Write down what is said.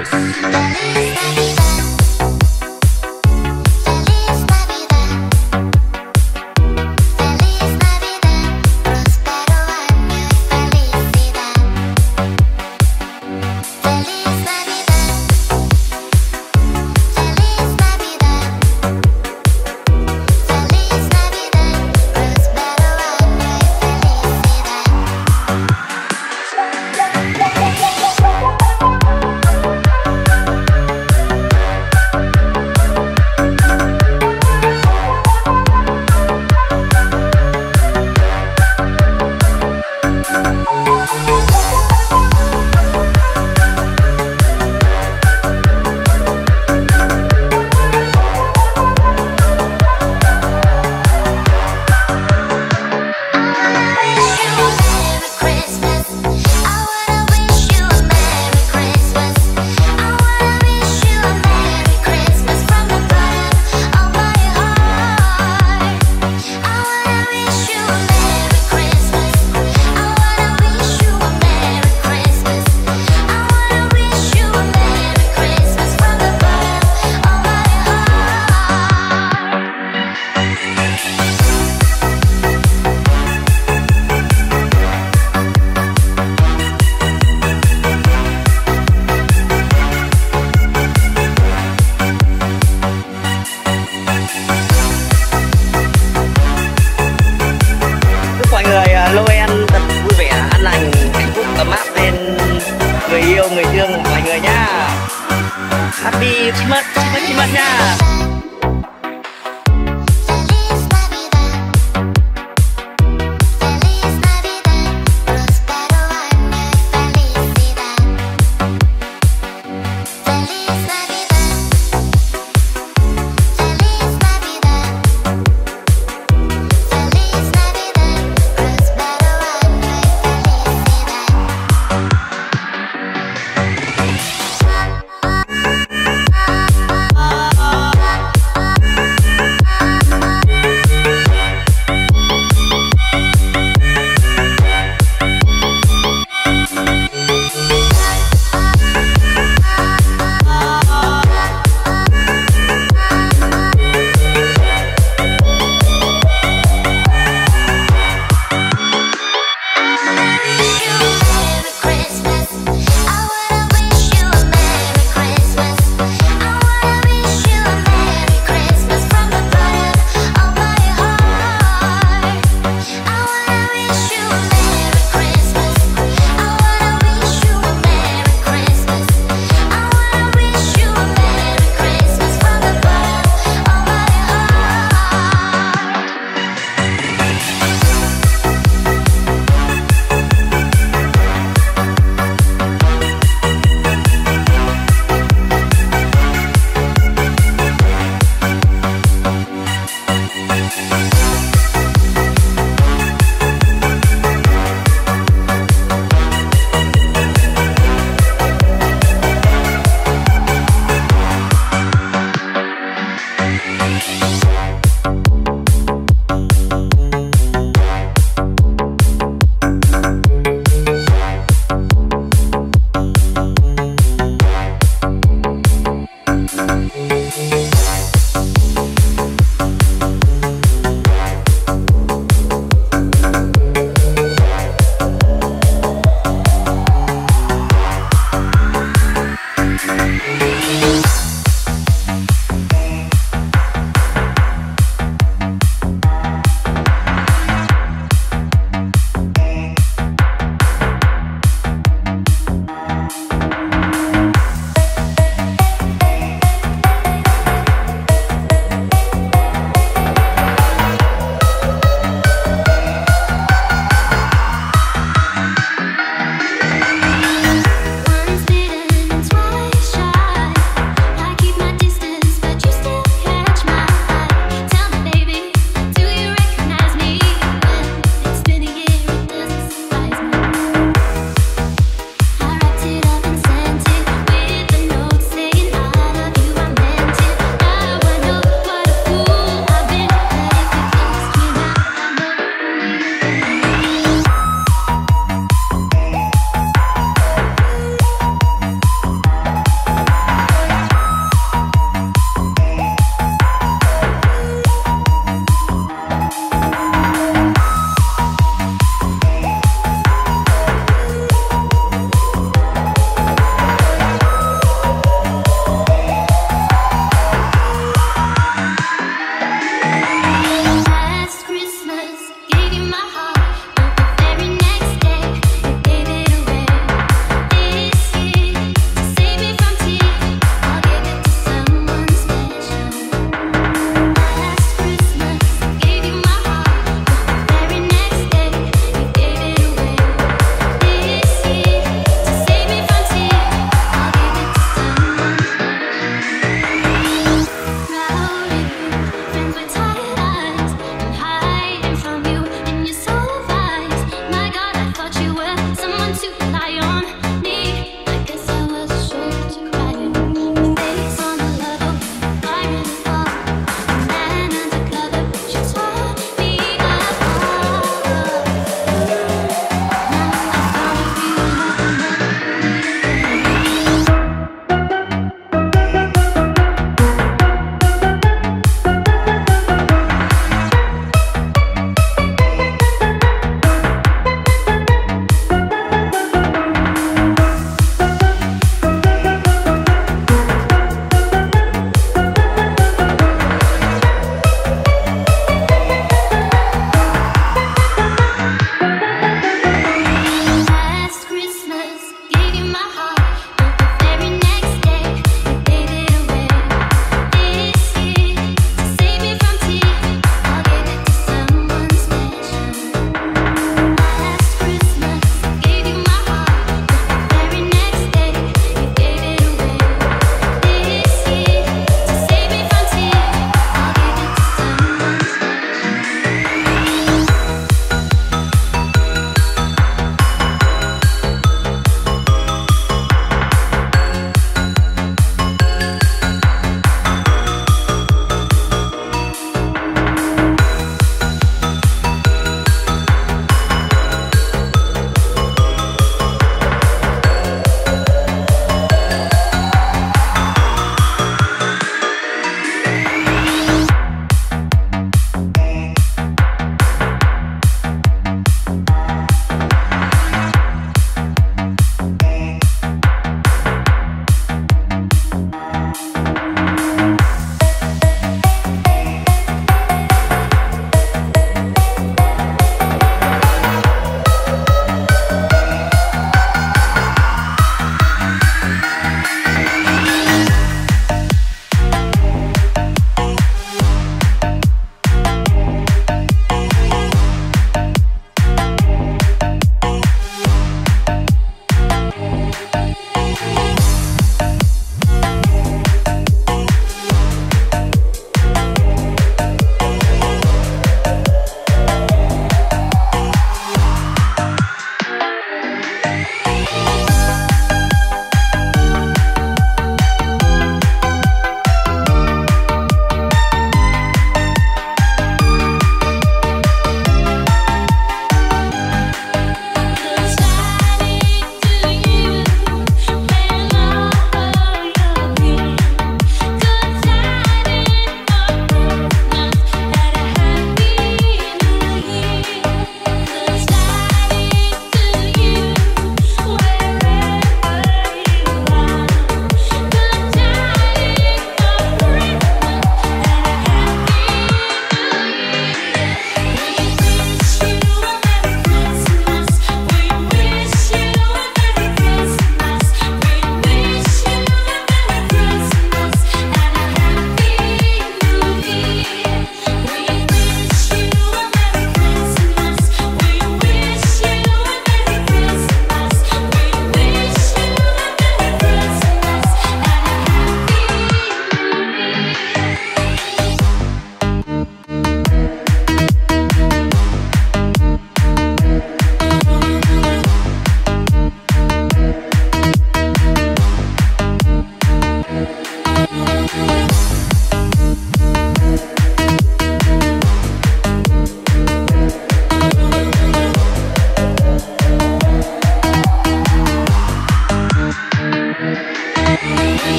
Yes.